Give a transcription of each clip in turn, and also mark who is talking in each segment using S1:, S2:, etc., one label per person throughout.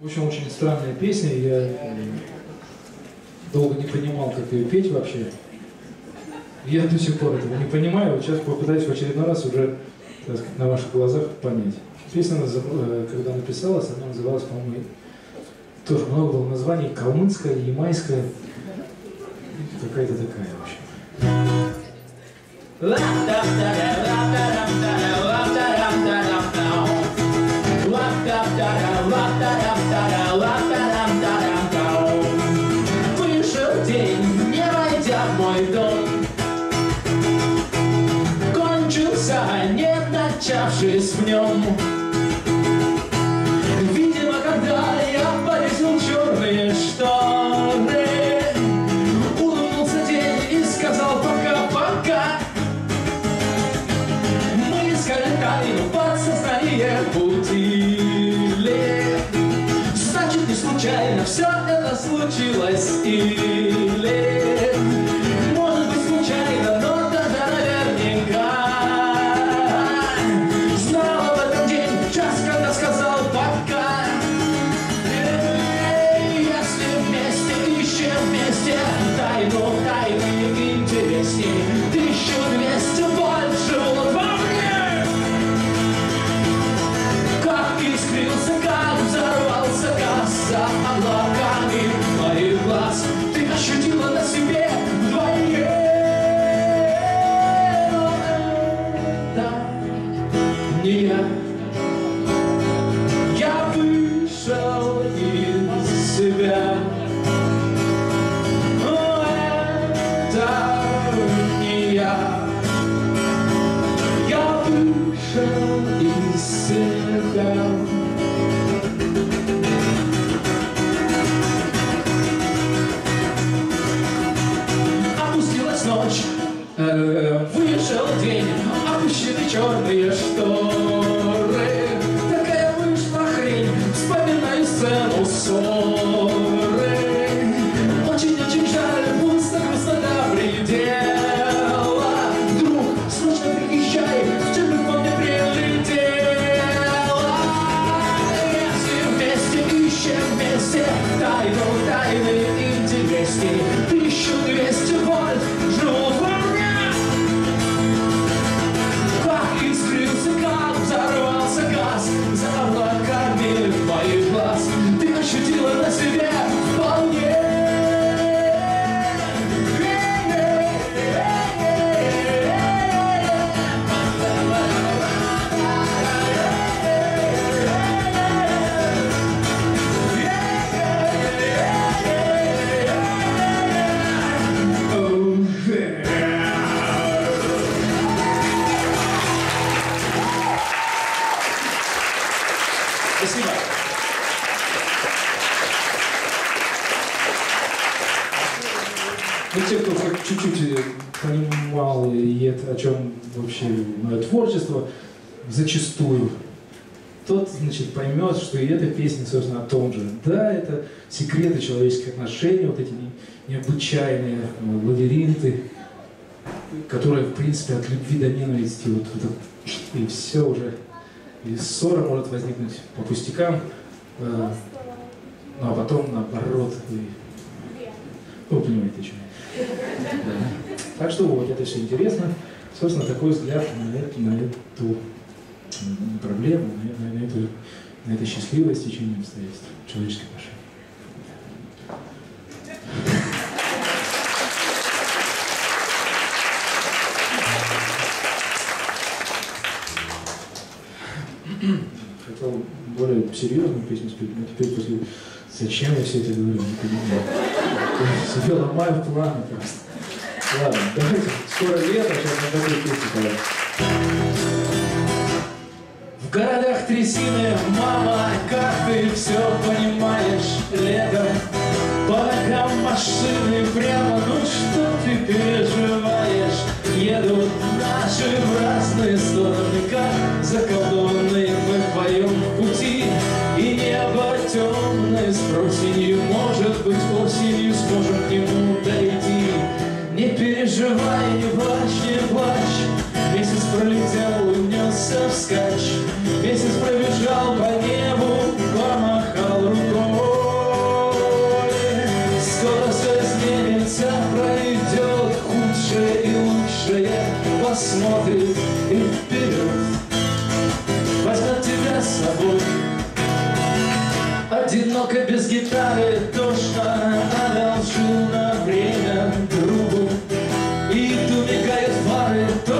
S1: В общем, очень странная песня. Я долго не понимал, как ее петь вообще. Я до сих пор этого не понимаю. Вот сейчас попытаюсь в очередной раз уже так сказать, на ваших глазах понять. Песня, э, когда написалась, она называлась, по-моему, тоже много было названий, калмыцкая, ямайская, какая-то такая, в общем.
S2: Не начавшись в нем Видимо, когда я повесил черные шторы Улыбнулся день и сказал пока-пока Мы искали тайну подсознание путили. Значит, не случайно все это случилось Или черные шторы. Спасибо.
S1: Ну, те, кто чуть-чуть э, понимал и это, о чем вообще мое творчество, зачастую, тот, значит, поймет, что и эта песня, собственно, о том же. Да, это секреты человеческих отношений, вот эти не- необычайные э, лабиринты, которые, в принципе, от любви до ненависти, вот, вот и все уже, и ссора может возникнуть по пустякам, э, ну а потом, наоборот, и вы понимаете, о чем. Так что вот, это все интересно. Собственно, такой взгляд на эту, на эту проблему, на, на- на эту, на это счастливое стечение обстоятельств человеческих отношений. Более серьезную песню спеть, но теперь после «Зачем я все это говорю?» Не понимаю. Я себе ломаю планы просто. Ладно, давайте, скоро лето, сейчас на такой песне пора.
S2: В городах трясины, мама, как ты все понимаешь Летом по ногам машины прямо, ну что ты переживаешь Едут наши в разные стороны, как заколдованные Мы вдвоем в пути, темной с просенью, может быть, осенью сможем к нему дойти. Не переживай, не плачь, не плачь, месяц пролетел, унесся вскачь, месяц пробежал по небу, помахал рукой. Скоро все изменится, пройдет худшее и лучшее, посмотрит и Одиноко без гитары то, что одолжил на время другу. И тут мигают фары то,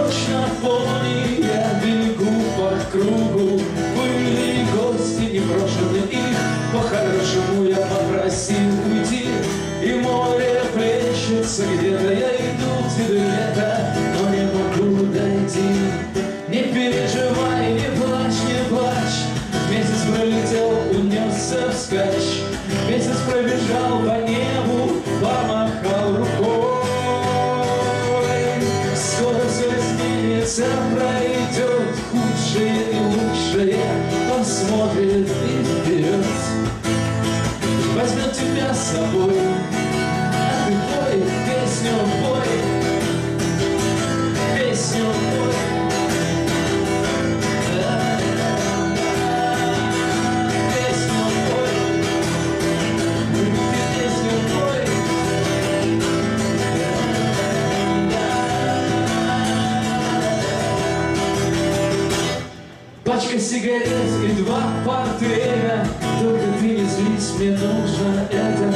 S2: way to пачка сигарет и два портфеля Только ты не злись, мне нужно это.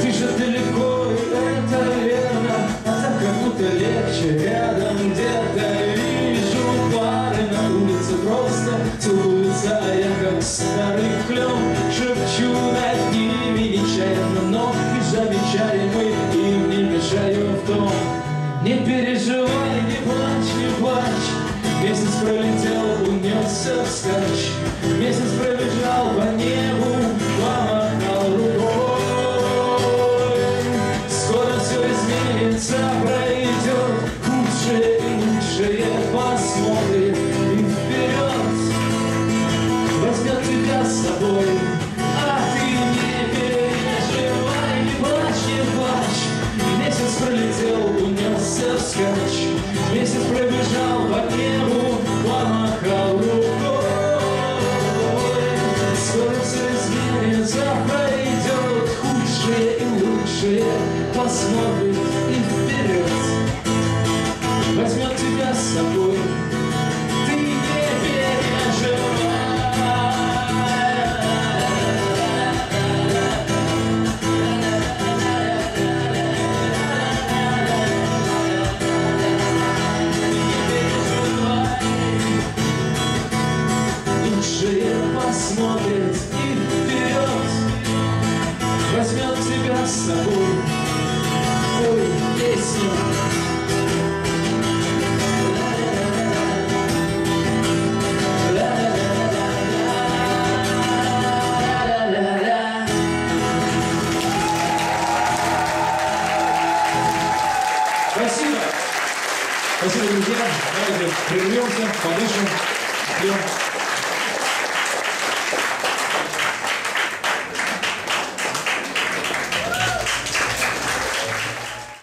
S2: Ты же далеко, и это верно. А так кому-то легче рядом где-то. шее посмотрит и вперед. Возьмет тебя с собой.
S1: Спасибо, друзья. Давайте прервемся, подышим. Пьем.